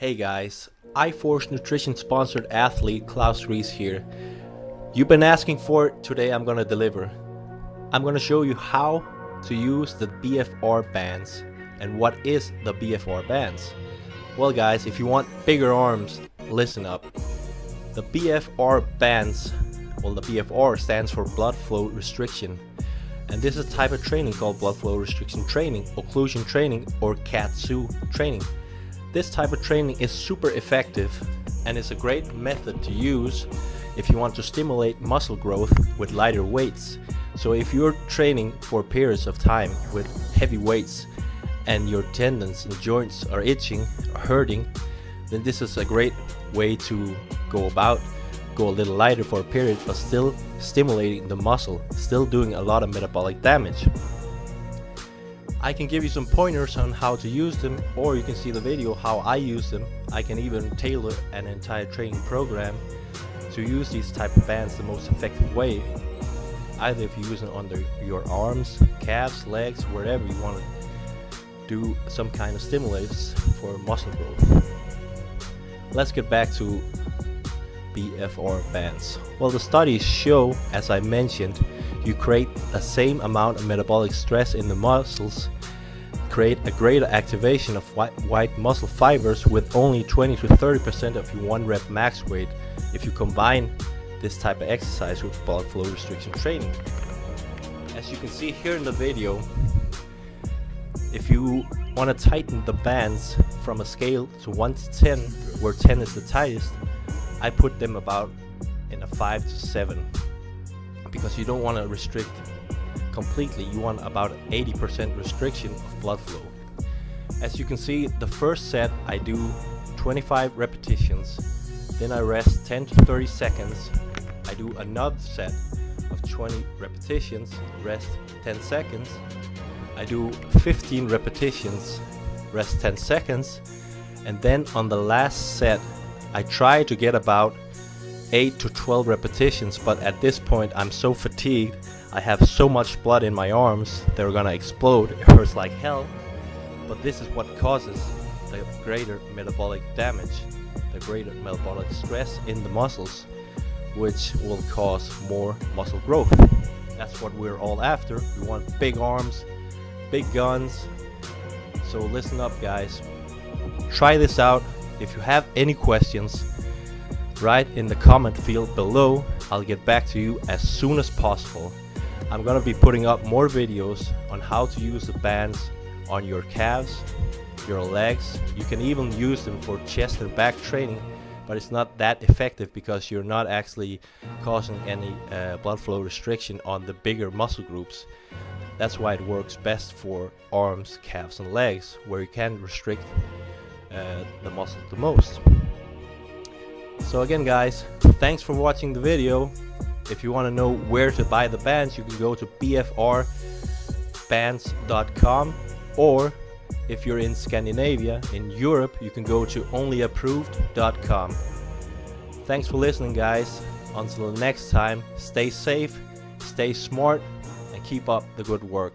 Hey guys, iForce Nutrition sponsored athlete Klaus Rees here. You've been asking for it, today I'm gonna deliver. I'm gonna show you how to use the BFR bands and what is the BFR bands. Well guys, if you want bigger arms, listen up. The BFR bands, well the BFR stands for blood flow restriction. And this is a type of training called blood flow restriction training, occlusion training or Kaatsu training. This type of training is super effective and is a great method to use if you want to stimulate muscle growth with lighter weights. So if you're training for periods of time with heavy weights and your tendons and joints are itching or hurting, then this is a great way to go about go a little lighter for a period but still stimulating the muscle, still doing a lot of metabolic damage. I can give you some pointers on how to use them or you can see the video how I use them. I can even tailor an entire training program to use these type of bands the most effective way. Either if you use it under your arms, calves, legs, wherever you want to do some kind of stimulus for muscle growth. Let's get back to BFR bands. Well, the studies show, as I mentioned, you create the same amount of metabolic stress in the muscles, create a greater activation of white, white muscle fibers with only 20 to 30% of your 1 rep max weight if you combine this type of exercise with blood flow restriction training. As you can see here in the video, if you want to tighten the bands from a scale to 1 to 10, where 10 is the tightest, I put them about in a 5 to 7 because you don't want to restrict completely you want about 80% restriction of blood flow. As you can see the first set I do 25 repetitions then I rest 10 to 30 seconds. I do another set of 20 repetitions rest 10 seconds. I do 15 repetitions rest 10 seconds. And then on the last set I try to get about 8 to 12 repetitions, but at this point I'm so fatigued, I have so much blood in my arms, they're gonna explode, it hurts like hell. But this is what causes the greater metabolic damage, the greater metabolic stress in the muscles, which will cause more muscle growth. That's what we're all after. We want big arms, big guns. So listen up guys. Try this out. If you have any questions, write in the comment field below. I'll get back to you as soon as possible. I'm gonna be putting up more videos on how to use the bands on your calves, your legs. You can even use them for chest and back training, but it's not that effective because you're not actually causing any uh, blood flow restriction on the bigger muscle groups. That's why it works best for arms, calves and legs, where you can restrict uh, the muscle the most. So again guys, thanks for watching the video. If you want to know where to buy the bands, you can go to bfrbands.com or if you're in Scandinavia, in Europe, you can go to onlyapproved.com. Thanks for listening guys. Until next time, stay safe, stay smart, and keep up the good work.